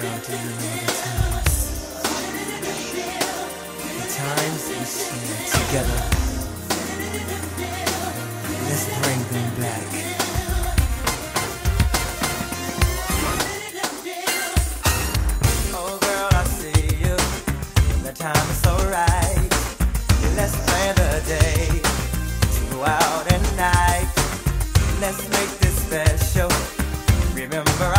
girl, do you know the times? The times we shared together. Let's bring them back. Oh girl, I see you. The time is so right. Let's plan the day to go out at night. Let's make this special. Remember